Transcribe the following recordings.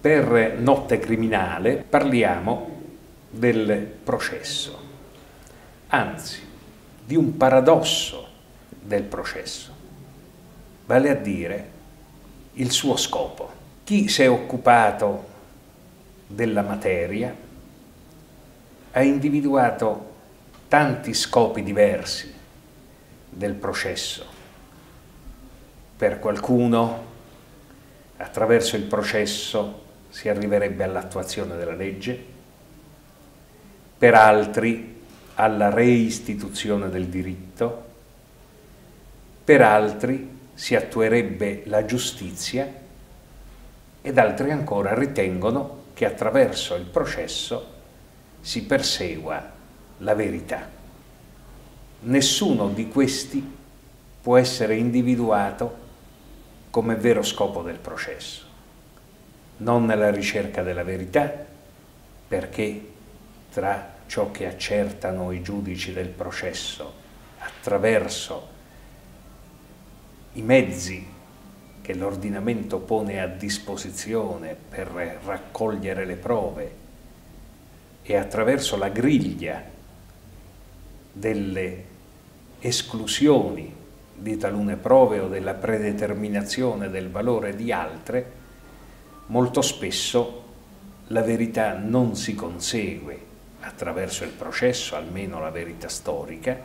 Per notte criminale parliamo del processo, anzi di un paradosso del processo, vale a dire il suo scopo. Chi si è occupato della materia ha individuato tanti scopi diversi del processo per qualcuno, attraverso il processo, si arriverebbe all'attuazione della legge, per altri alla reistituzione del diritto, per altri si attuerebbe la giustizia ed altri ancora ritengono che attraverso il processo si persegua la verità. Nessuno di questi può essere individuato come vero scopo del processo, non nella ricerca della verità, perché tra ciò che accertano i giudici del processo attraverso i mezzi che l'ordinamento pone a disposizione per raccogliere le prove e attraverso la griglia delle esclusioni di talune prove o della predeterminazione del valore di altre, molto spesso la verità non si consegue attraverso il processo, almeno la verità storica,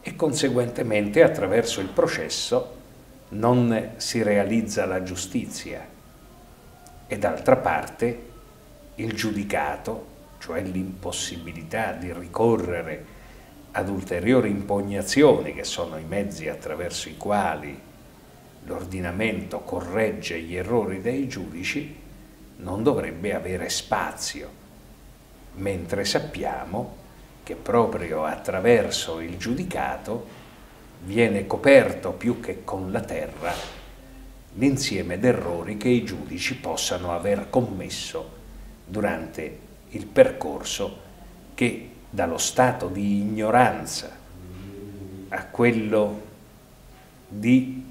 e conseguentemente attraverso il processo non si realizza la giustizia. E d'altra parte il giudicato, cioè l'impossibilità di ricorrere ad ulteriori impugnazioni che sono i mezzi attraverso i quali l'ordinamento corregge gli errori dei giudici, non dovrebbe avere spazio, mentre sappiamo che proprio attraverso il giudicato viene coperto più che con la terra l'insieme d'errori che i giudici possano aver commesso durante il percorso che dallo stato di ignoranza a quello di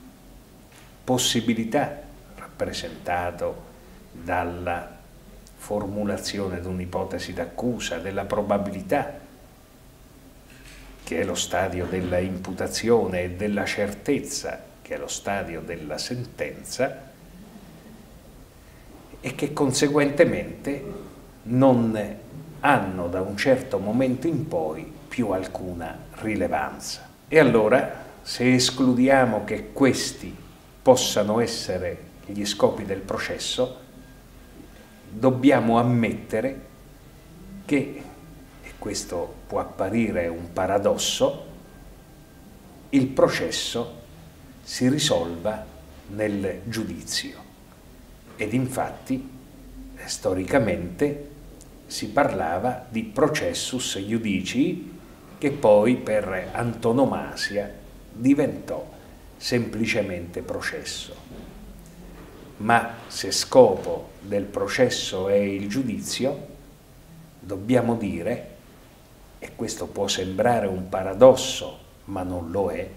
possibilità rappresentato dalla formulazione di un'ipotesi d'accusa, della probabilità, che è lo stadio della imputazione e della certezza, che è lo stadio della sentenza, e che conseguentemente non hanno da un certo momento in poi più alcuna rilevanza. E allora, se escludiamo che questi possano essere gli scopi del processo, dobbiamo ammettere che, e questo può apparire un paradosso, il processo si risolva nel giudizio. Ed infatti, storicamente, si parlava di processus iudici che poi per antonomasia diventò semplicemente processo. Ma se scopo del processo è il giudizio, dobbiamo dire, e questo può sembrare un paradosso, ma non lo è,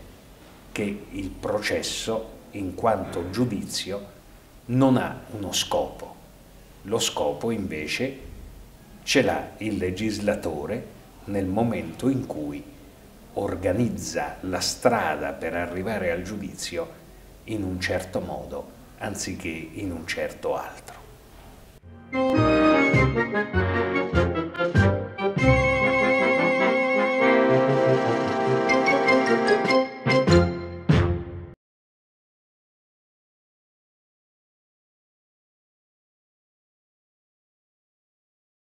che il processo, in quanto giudizio, non ha uno scopo. Lo scopo invece ce l'ha il legislatore nel momento in cui organizza la strada per arrivare al giudizio in un certo modo anziché in un certo altro.